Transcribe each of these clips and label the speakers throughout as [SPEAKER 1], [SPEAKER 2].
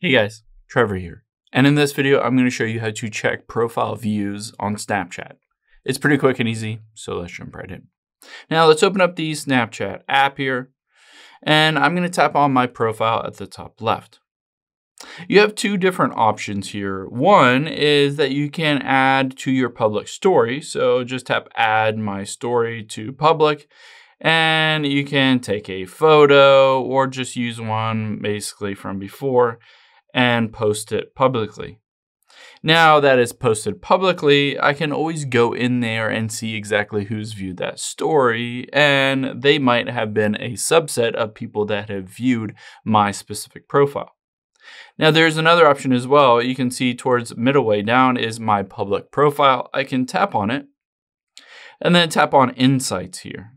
[SPEAKER 1] Hey guys, Trevor here. And in this video, I'm going to show you how to check profile views on Snapchat. It's pretty quick and easy, so let's jump right in. Now let's open up the Snapchat app here, and I'm going to tap on my profile at the top left. You have two different options here. One is that you can add to your public story. So just tap add my story to public and you can take a photo or just use one basically from before and post it publicly. Now that it's posted publicly, I can always go in there and see exactly who's viewed that story, and they might have been a subset of people that have viewed my specific profile. Now there's another option as well. You can see towards middle way down is my public profile. I can tap on it and then tap on insights here.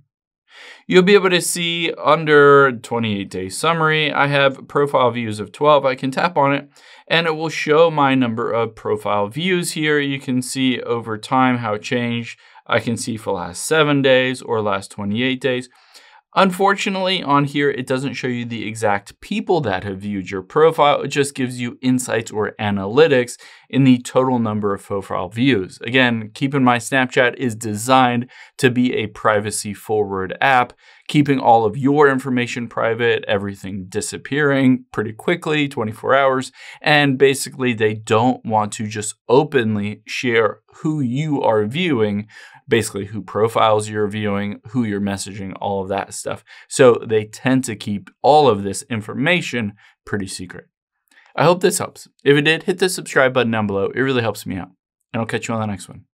[SPEAKER 1] You'll be able to see under 28 day summary, I have profile views of 12. I can tap on it and it will show my number of profile views here. You can see over time how it changed. I can see for last seven days or last 28 days. Unfortunately, on here, it doesn't show you the exact people that have viewed your profile. It just gives you insights or analytics in the total number of profile views. Again, keep in mind, Snapchat is designed to be a privacy forward app, keeping all of your information private, everything disappearing pretty quickly, 24 hours. And basically, they don't want to just openly share who you are viewing basically who profiles you're viewing, who you're messaging, all of that stuff. So they tend to keep all of this information pretty secret. I hope this helps. If it did, hit the subscribe button down below. It really helps me out. And I'll catch you on the next one.